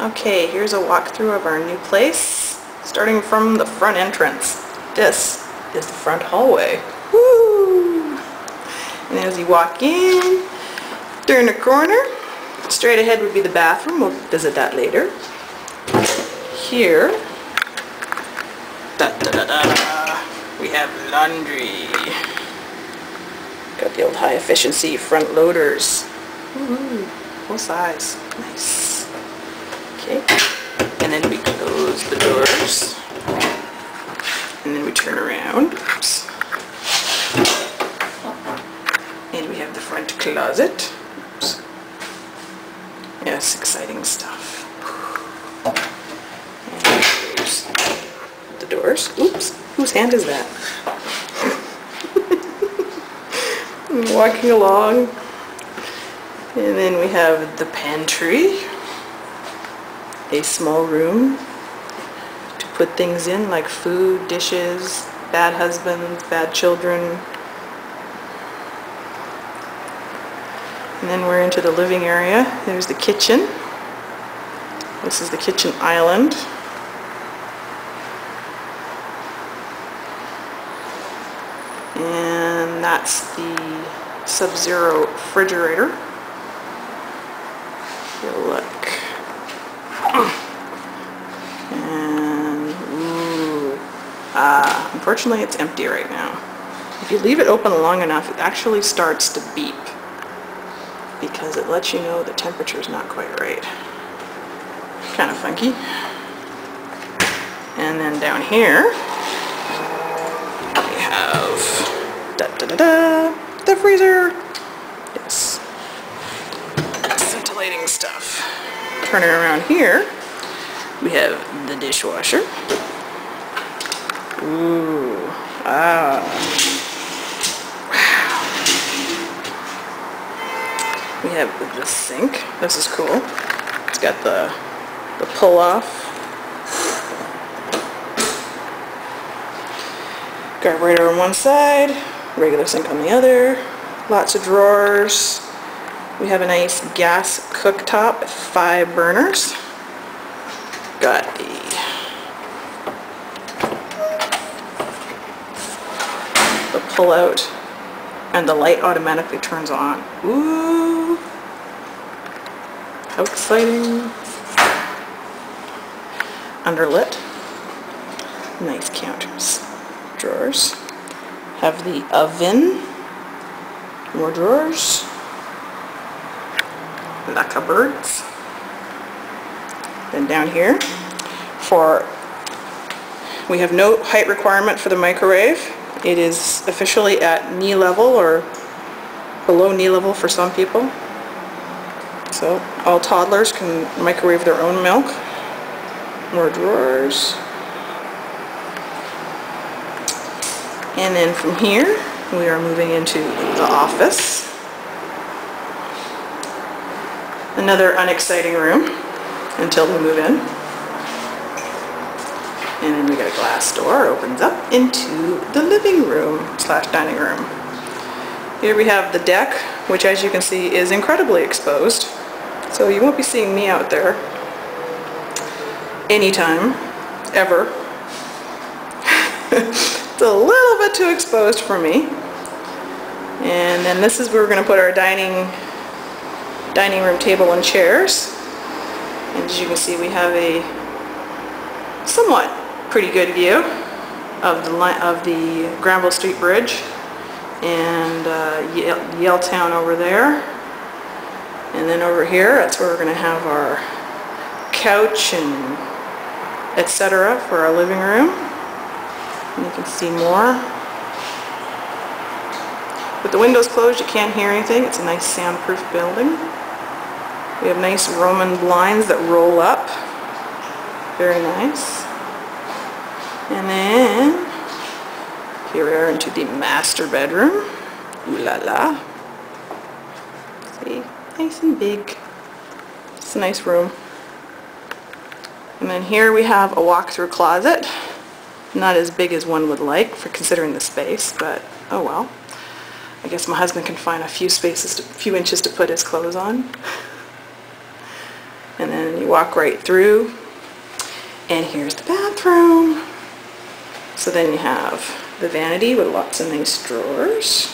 Okay, here's a walkthrough of our new place, starting from the front entrance. This is the front hallway. Woo! And as you walk in, turn a corner, straight ahead would be the bathroom. We'll visit that later. Here, da da da we have laundry. Got the old high efficiency front loaders. Woohoo, full size, nice. Okay, and then we close the doors. And then we turn around. Oops. And we have the front closet. Oops. Yes, exciting stuff. The doors. Oops, whose hand is that? Walking along. And then we have the pantry a small room to put things in like food, dishes, bad husbands, bad children. And then we're into the living area. There's the kitchen. This is the kitchen island. And that's the Sub-Zero refrigerator. Get a look. And, ooh, uh, unfortunately it's empty right now. If you leave it open long enough, it actually starts to beep because it lets you know the temperature's not quite right. Kind of funky. And then down here, we have da da da da, the freezer. Yes. Scintillating stuff. Turn it around here, we have the dishwasher. Ooh, ah. We have the sink. This is cool. It's got the, the pull-off. Garburator on one side, regular sink on the other. Lots of drawers. We have a nice gas cooktop, five burners. Got the pull out and the light automatically turns on. Ooh, how exciting. Underlit, nice counters, drawers. Have the oven, more drawers, the cupboards. Then down here, for, we have no height requirement for the microwave. It is officially at knee level or below knee level for some people. So all toddlers can microwave their own milk. More drawers. And then from here, we are moving into the office. Another unexciting room until we move in. Got a glass door, opens up into the living room slash dining room. Here we have the deck, which as you can see is incredibly exposed. So you won't be seeing me out there anytime, ever. it's a little bit too exposed for me. And then this is where we're going to put our dining dining room table and chairs. And as you can see, we have a somewhat pretty good view of the of the Granville Street Bridge and uh, Yaletown over there. And then over here, that's where we're going to have our couch and etc. for our living room. And you can see more. With the windows closed, you can't hear anything. It's a nice soundproof building. We have nice Roman blinds that roll up. Very nice. And then here we are into the master bedroom. Ooh la la. See, nice and big. It's a nice room. And then here we have a walk-through closet. Not as big as one would like for considering the space, but oh well. I guess my husband can find a few spaces, a few inches to put his clothes on. And then you walk right through. And here's the bathroom. So then you have the vanity with lots of nice drawers.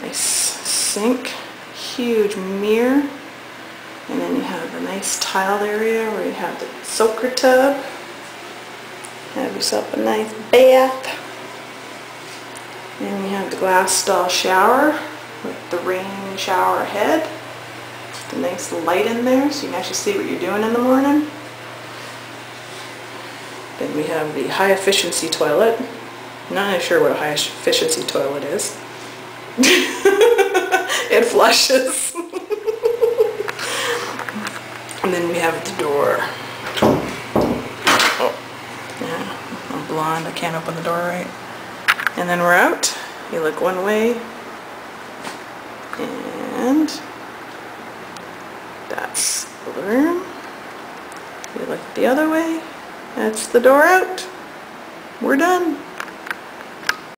Nice sink, huge mirror. And then you have a nice tiled area where you have the soaker tub. Have yourself a nice bath. And you have the glass stall shower with the rain shower head. The nice light in there so you can actually see what you're doing in the morning. Then we have the high efficiency toilet. Not really sure what a high efficiency toilet is. it flushes. and then we have the door. Oh, yeah, I'm blonde, I can't open the door right. And then we're out. You look one way. And that's the room. You look the other way. That's the door out. We're done.